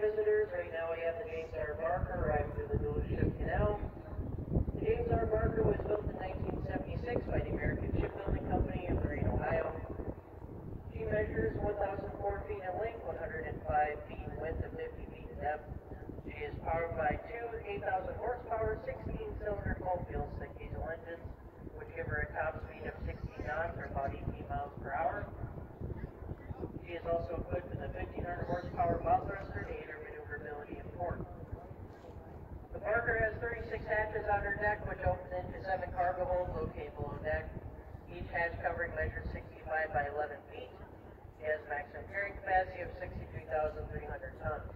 visitors, right now we have the James R. Barker arriving through the Duluth Ship Canal. The James R. Barker was built in 1976 by the American Shipbuilding Company of Lorain, Ohio. She measures 1,004 feet in length, 105 feet in width, and 50 feet in depth. She is powered by two 8,000 horsepower, 16-cylinder 12-wheel stick diesel engines, which give her a top speed of 60 knots or about 18 miles per hour. She is also equipped with a 1,500 horsepower bow thruster to aid her maneuverability in port. The Barker has 36 hatches on her deck, which opens into seven cargo holds located below deck. Each hatch covering measures 65 by 11 feet. She has maximum carrying capacity of 63,300 tons.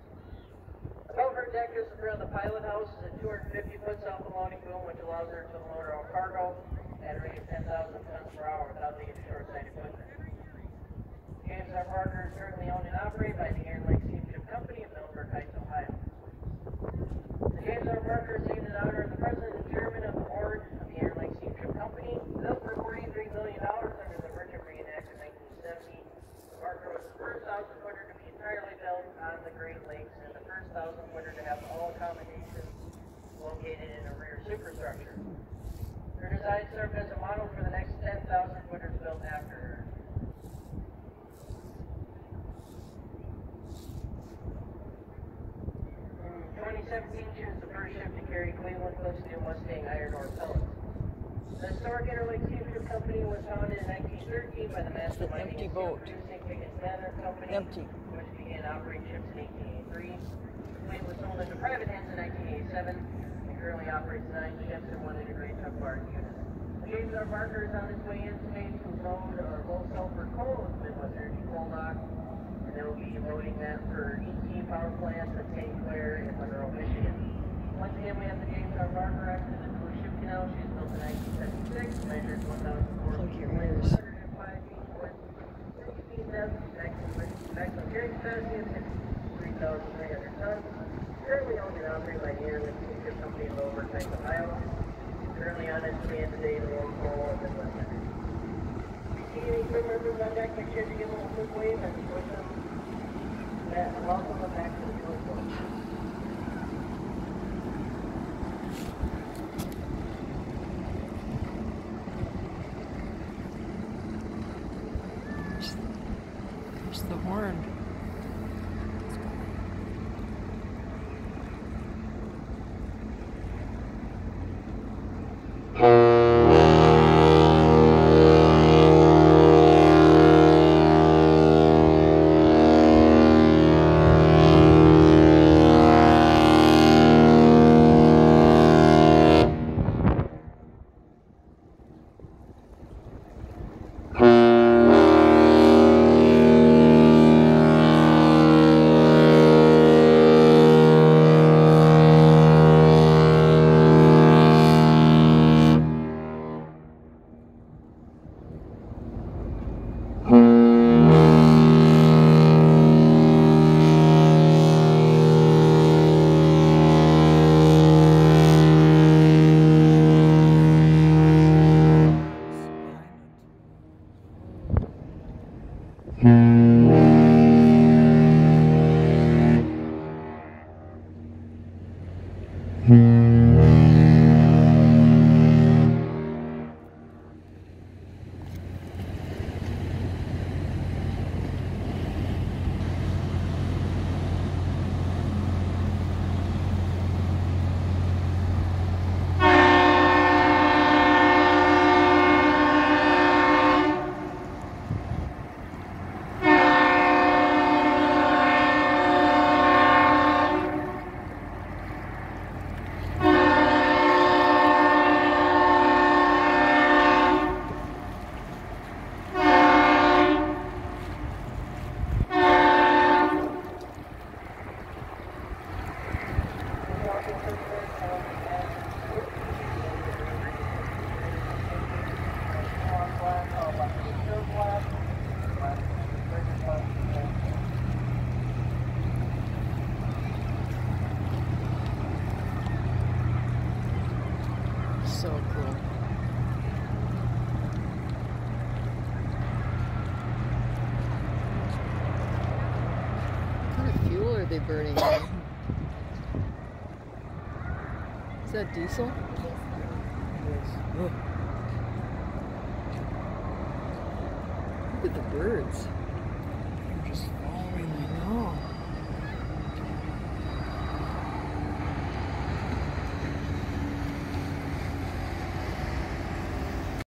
Above her deck, just around the pilot house, is a 250-foot self-loading boom, which allows her to load her own cargo at a rate of 10,000 tons per hour without the short-side equipment. James R. Barker is currently owned and operated by the Interlake Steamship Company of Middleburg Heights, Ohio. The James R. Barker is named in honor of the President and Chairman of the Board of the Interlake Steamship Company. Built for $43 million under the Merchant Marine Act of 1970, the first thousand footer to be entirely built on the Great Lakes and the first thousand footer to have all accommodations located in a rear superstructure. Her design served as a model for the next 10,000 footers built after. In 2017, she was the first ship to carry Cleveland Cliff Steel Mustang iron ore pellets. The historic Interlake Steamship Company was founded in 1913 by the mastermind empty boat. steel-producing Pickands Mather Company, Empty. which began operating ships in 1883. The fleet was sold into private hands in 1987 and currently operates nine ships and one integrated truck barge unit. The James R. Barker is on his way in today to load our low sulfur coal with Midwest Energy Coal Dock, and they will be loading that for DTE power plants at St. Clair in Monroe, Michigan. Once again, we have the James R. Barker after the Duluth Ship Canal. She was built in 1976, measures 1,004 Plug feet your in length, ears. 105 feet in width, 50 feet in depth, maximum, maximum carrying capacity of 63,300 tons. Currently owned and operated by Lake Steamship Company of Over Heights, Ohio. Currently on its way in today to Lone Coal and Midwest any crew members on deck, make sure to give them a quick wave and welcome them back to the Duluth Música so cool. What kind of fuel are they burning? Is that diesel? Yes. Look at the birds.